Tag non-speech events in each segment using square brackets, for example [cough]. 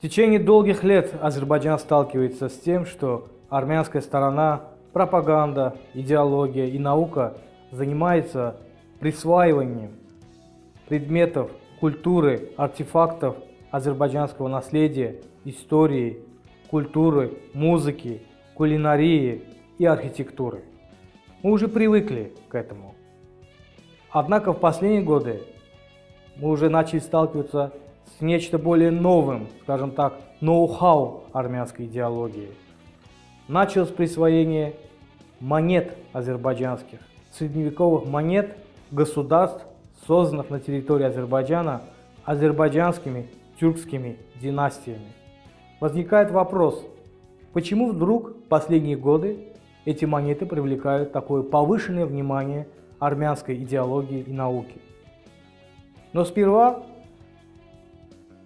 В течение долгих лет Азербайджан сталкивается с тем, что армянская сторона, пропаганда, идеология и наука занимается присваиванием предметов культуры, артефактов азербайджанского наследия, истории, культуры, музыки, кулинарии и архитектуры. Мы уже привыкли к этому. Однако в последние годы мы уже начали сталкиваться с нечто более новым, скажем так, ноу-хау армянской идеологии. Началось присвоение монет азербайджанских, средневековых монет государств, созданных на территории Азербайджана азербайджанскими тюркскими династиями. Возникает вопрос, почему вдруг в последние годы эти монеты привлекают такое повышенное внимание армянской идеологии и науки? Но сперва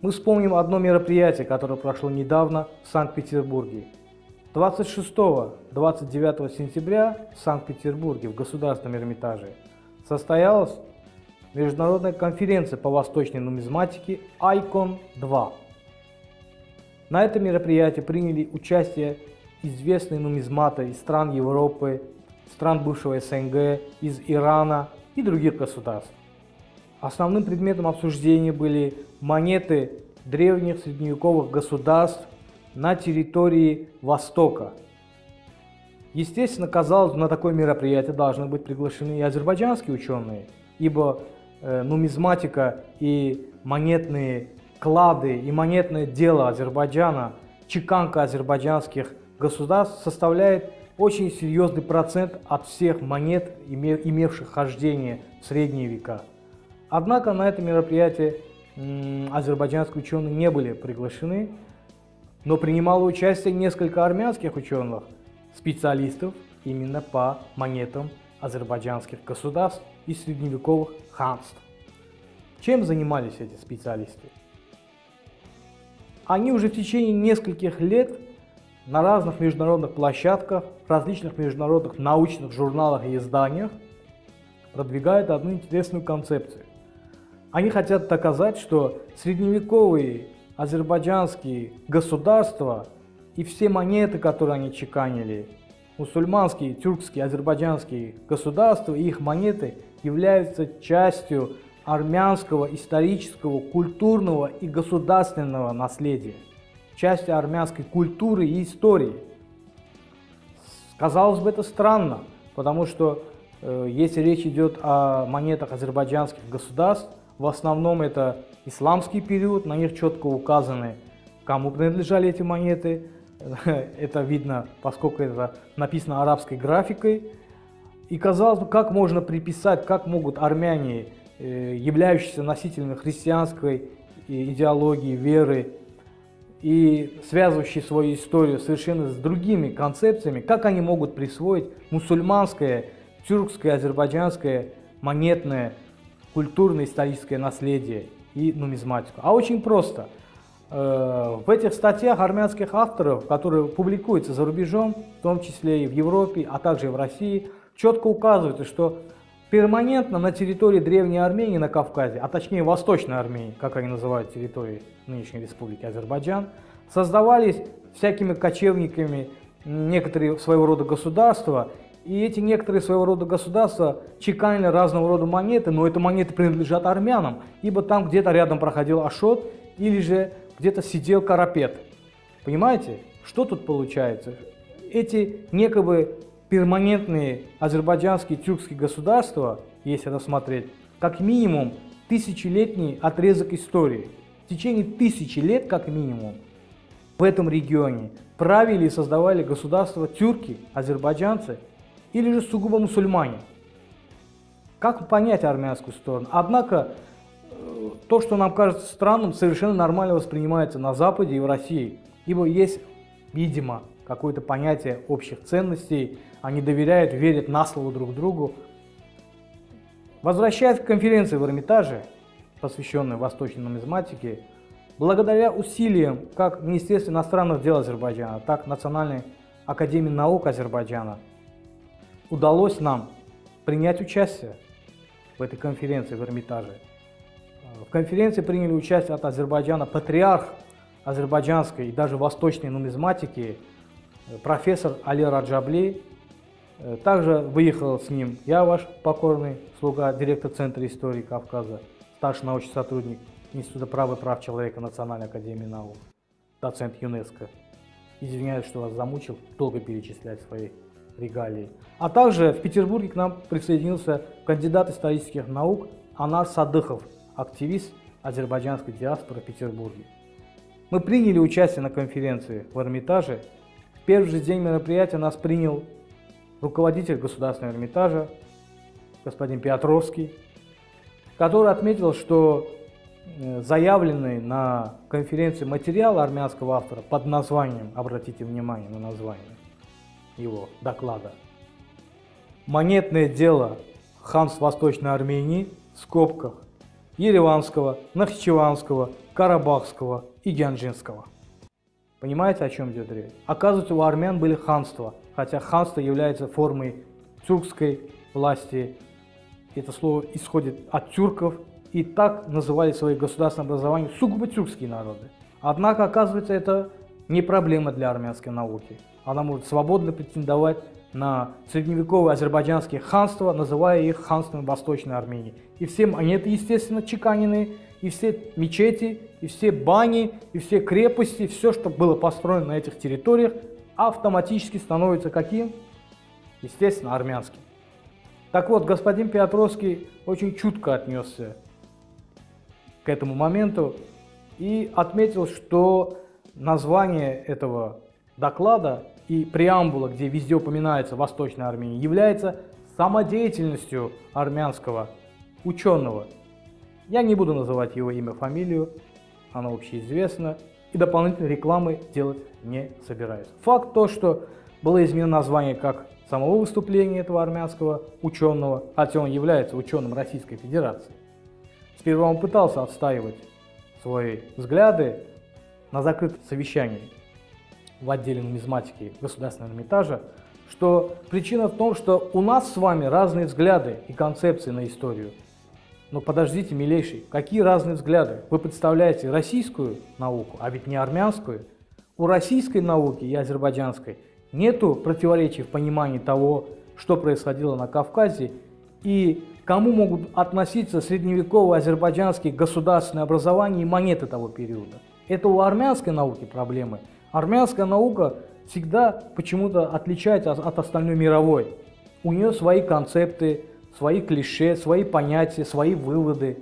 мы вспомним одно мероприятие, которое прошло недавно в Санкт-Петербурге. 26-29 сентября в Санкт-Петербурге в Государственном Эрмитаже состоялась международная конференция по восточной нумизматике ICON-2. На этом мероприятии приняли участие известные нумизматы из стран Европы, стран бывшего СНГ, из Ирана и других государств. Основным предметом обсуждения были монеты древних средневековых государств на территории Востока. Естественно, казалось, на такое мероприятие должны быть приглашены и азербайджанские ученые, ибо э, нумизматика и монетные клады и монетное дело Азербайджана, чеканка азербайджанских государств составляет очень серьезный процент от всех монет, имевших хождение в средние века. Однако на это мероприятие азербайджанские ученые не были приглашены, но принимало участие несколько армянских ученых, специалистов именно по монетам азербайджанских государств и средневековых ханств. Чем занимались эти специалисты? Они уже в течение нескольких лет на разных международных площадках, различных международных научных журналах и изданиях продвигают одну интересную концепцию. Они хотят доказать, что средневековые азербайджанские государства и все монеты, которые они чеканили, мусульманские, тюркские, азербайджанские государства и их монеты являются частью армянского исторического, культурного и государственного наследия, частью армянской культуры и истории. Казалось бы, это странно, потому что э, если речь идет о монетах азербайджанских государств, в основном это исламский период, на них четко указаны, кому принадлежали эти монеты. [laughs] Это видно, поскольку это написано арабской графикой. И казалось бы, как можно приписать, как могут армяне, э, являющиеся носителями христианской идеологии, веры, и связывающие свою историю совершенно с другими концепциями, как они могут присвоить мусульманское, тюркское, азербайджанское монетное культурно-историческое наследие и нумизматику. А очень просто. Э, в этих статьях армянских авторов, которые публикуются за рубежом, в том числе и в Европе, а также и в России, четко указывается, что перманентно на территории Древней Армении на Кавказе, а точнее Восточной Армении, как они называют территории нынешней республики Азербайджан, создавались всякими кочевниками некоторые своего рода государства, и эти некоторые своего рода государства чеканили разного рода монеты, но эти монеты принадлежат армянам, ибо там где-то рядом проходил Ашот или же где-то сидел Карапет. Понимаете, что тут получается? Эти некобы перманентные азербайджанские тюркские государства, если рассмотреть, как минимум тысячелетний отрезок истории. В течение тысячи лет, как минимум, в этом регионе правили и создавали государства тюрки, азербайджанцы или же сугубо мусульмане. Как понять армянскую сторону? Однако э, то, что нам кажется странным, совершенно нормально воспринимается на Западе и в России, ибо есть, видимо, какое-то понятие общих ценностей, они доверяют, верят на слово друг другу. Возвращаясь к конференции в Эрмитаже, посвященной восточной нумизматике, благодаря усилиям как Министерства иностранных дел Азербайджана, так и Национальной академии наук Азербайджана – удалось нам принять участие в этой конференции в Эрмитаже. В конференции приняли участие от Азербайджана патриарх азербайджанской и даже восточной нумизматики э, профессор Али Раджабли. Э, также выехал с ним я, ваш покорный слуга, директор Центра истории Кавказа, старший научный сотрудник Института права и прав человека Национальной академии наук, доцент ЮНЕСКО. Извиняюсь, что вас замучил долго перечислять свои регалии. А также в Петербурге к нам присоединился кандидат исторических наук Анар Садыхов, активист азербайджанской диаспоры в Петербурге. Мы приняли участие на конференции в Эрмитаже. В первый же день мероприятия нас принял руководитель Государственного Эрмитажа, господин Петровский, который отметил, что э, заявленный на конференции материал армянского автора под названием, обратите внимание на название его доклада, «Монетное дело ханств Восточной Армении» в скобках Ереванского, Нахчеванского, Карабахского и Гянджинского. Понимаете, о чем идет речь? Оказывается, у армян были ханства, хотя ханство является формой тюркской власти. Это слово исходит от тюрков, и так называли свои государственные образования сугубо тюркские народы. Однако, оказывается, это не проблема для армянской науки. Она может свободно претендовать на средневековые азербайджанские ханства, называя их ханствами Восточной Армении. И все монеты, естественно, чеканенные, и все мечети, и все бани, и все крепости, все, что было построено на этих территориях, автоматически становится каким? Естественно, армянским. Так вот, господин Петровский очень чутко отнесся к этому моменту и отметил, что название этого доклада и преамбула, где везде упоминается Восточная Армения, является самодеятельностью армянского ученого. Я не буду называть его имя, фамилию, оно общеизвестно, и дополнительной рекламы делать не собираюсь. Факт то, что было изменено название как самого выступления этого армянского ученого, хотя он является ученым Российской Федерации. Сперва он пытался отстаивать свои взгляды на закрытом совещании в отделе нумизматики Государственного Эрмитажа, что причина в том, что у нас с вами разные взгляды и концепции на историю. Но подождите, милейший, какие разные взгляды? Вы представляете российскую науку, а ведь не армянскую. У российской науки и азербайджанской нету противоречий в понимании того, что происходило на Кавказе и кому могут относиться средневековые азербайджанские государственные образования и монеты того периода. Это у армянской науки проблемы – Армянская наука всегда почему-то отличается от остальной мировой. У нее свои концепты, свои клише, свои понятия, свои выводы.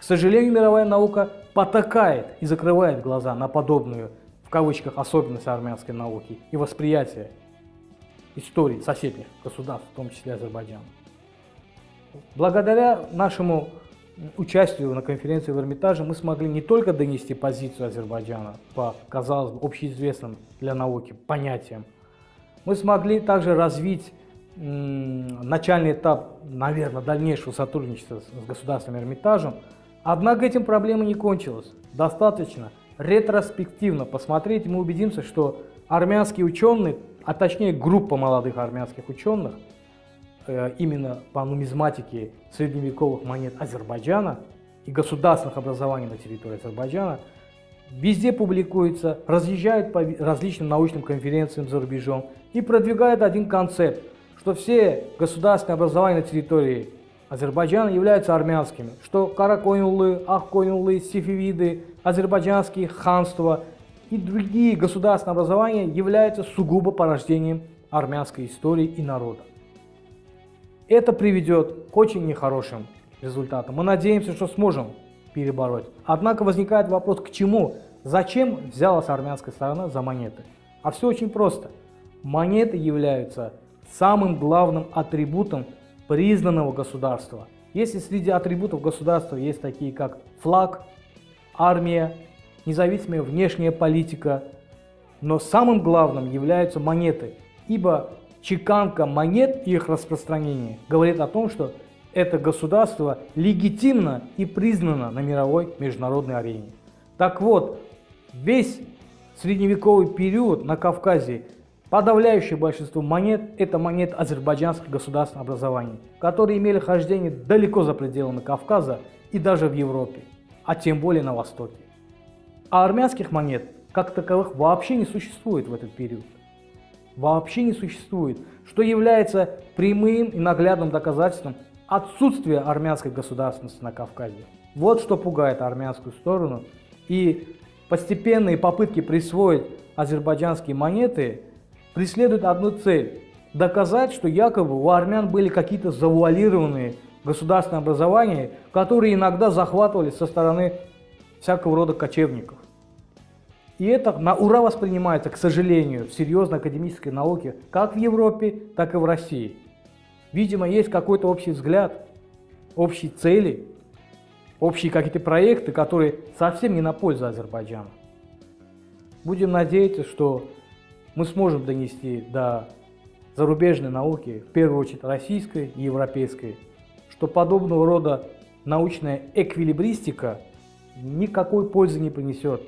К сожалению, мировая наука потакает и закрывает глаза на подобную, в кавычках, особенность армянской науки и восприятие истории соседних государств, в том числе Азербайджана. Благодаря нашему участию на конференции в Эрмитаже мы смогли не только донести позицию Азербайджана по, казалось бы, общеизвестным для науки понятиям, мы смогли также развить начальный этап, наверное, дальнейшего сотрудничества с государственным Эрмитажем. Однако этим проблема не кончилась. Достаточно ретроспективно посмотреть, мы убедимся, что армянские ученые, а точнее группа молодых армянских ученых – именно по нумизматике средневековых монет Азербайджана и государственных образований на территории Азербайджана везде публикуется, разъезжает по различным научным конференциям за рубежом и продвигает один концепт, что все государственные образования на территории Азербайджана являются армянскими, что Каракоюнлы, Ахкоюнлы, Сифивиды, азербайджанские ханства и другие государственные образования являются сугубо порождением армянской истории и народа. Это приведет к очень нехорошим результатам. Мы надеемся, что сможем перебороть. Однако возникает вопрос, к чему? Зачем взялась армянская сторона за монеты? А все очень просто. Монеты являются самым главным атрибутом признанного государства. Если среди атрибутов государства есть такие, как флаг, армия, независимая внешняя политика, но самым главным являются монеты, ибо чеканка монет и их распространение говорит о том, что это государство легитимно и признано на мировой международной арене. Так вот, весь средневековый период на Кавказе подавляющее большинство монет – это монет азербайджанских государственных образований, которые имели хождение далеко за пределами Кавказа и даже в Европе, а тем более на Востоке. А армянских монет как таковых вообще не существует в этот период. Вообще не существует, что является прямым и наглядным доказательством отсутствия армянской государственности на Кавказе. Вот что пугает армянскую сторону. И постепенные попытки присвоить азербайджанские монеты преследуют одну цель – доказать, что якобы у армян были какие-то завуалированные государственные образования, которые иногда захватывались со стороны всякого рода кочевников. И это на ура воспринимается, к сожалению, в серьезной академической науке как в Европе, так и в России. Видимо, есть какой-то общий взгляд, общие цели, общие какие-то проекты, которые совсем не на пользу Азербайджану. Будем надеяться, что мы сможем донести до зарубежной науки, в первую очередь российской и европейской, что подобного рода научная эквилибристика никакой пользы не принесет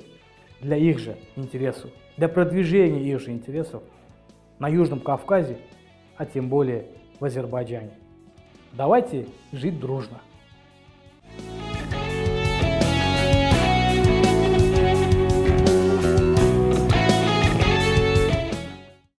для их же интересов, для продвижения их же интересов на Южном Кавказе, а тем более в Азербайджане. Давайте жить дружно.